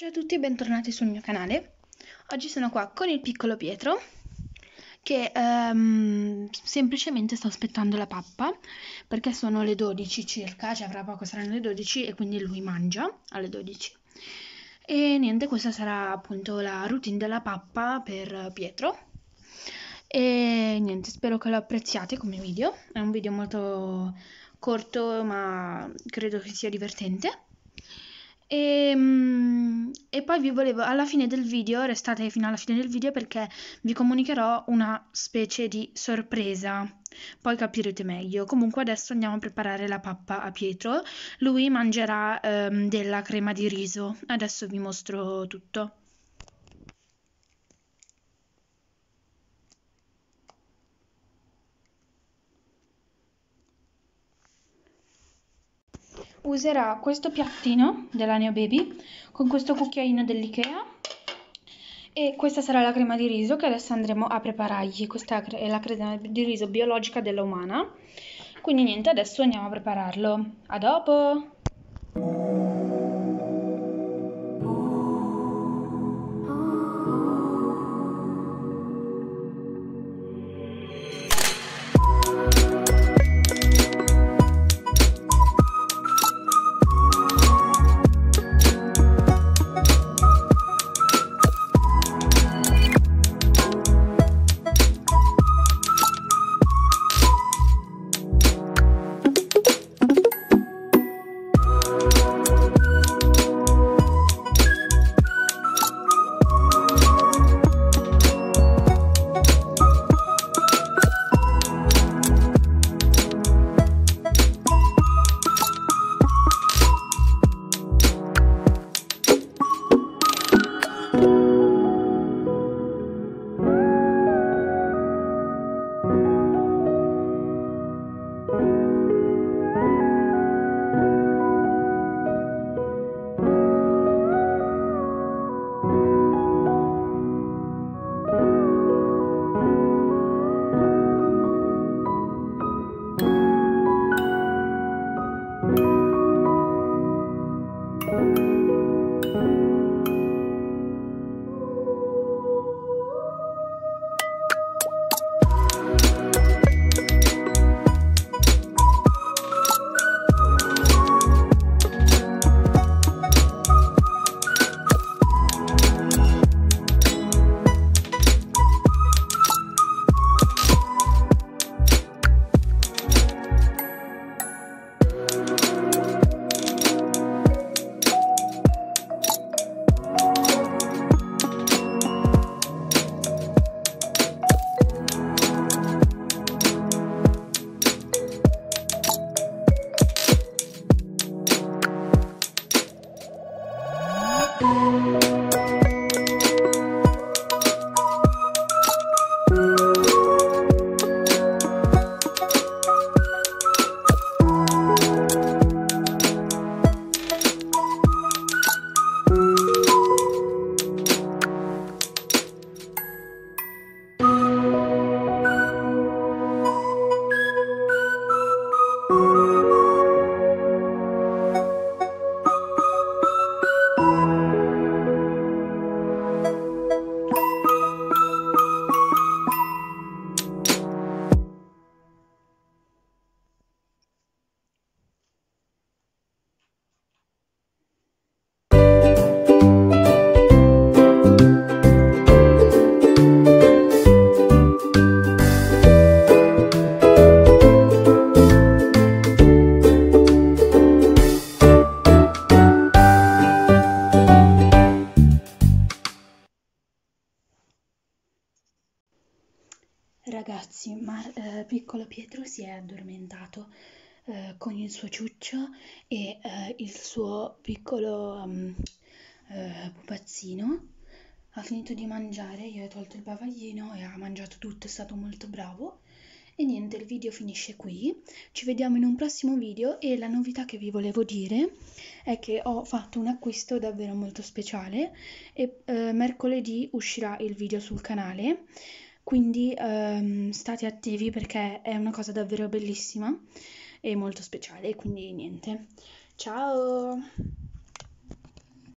Ciao a tutti e bentornati sul mio canale. Oggi sono qua con il piccolo Pietro che um, semplicemente sta aspettando la pappa perché sono le 12 circa, cioè fra poco saranno le 12 e quindi lui mangia alle 12. E niente, questa sarà appunto la routine della pappa per Pietro. E niente, spero che lo apprezziate come video. È un video molto corto ma credo che sia divertente. E, ehm, e, poi vi volevo, alla fine del video, restate fino alla fine del video perché vi comunicherò una specie di sorpresa, poi capirete meglio. Comunque adesso andiamo a preparare la pappa a Pietro, lui mangerà ehm, della crema di riso, adesso vi mostro tutto. Userà questo piattino della Neo Baby con questo cucchiaino dell'Ikea e questa sarà la crema di riso che adesso andremo a preparargli. Questa è la crema di riso biologica della umana quindi niente adesso andiamo a prepararlo. A dopo Ragazzi, ma eh, piccolo Pietro si è addormentato eh, con il suo ciuccio e eh, il suo piccolo um, pupazzino. Ha finito di mangiare, io ho tolto il bavaglino e ha mangiato tutto, è stato molto bravo. E niente, il video finisce qui. Ci vediamo in un prossimo video e la novità che vi volevo dire è che ho fatto un acquisto davvero molto speciale e eh, mercoledì uscirà il video sul canale quindi um, state attivi perché è una cosa davvero bellissima e molto speciale, quindi niente. Ciao!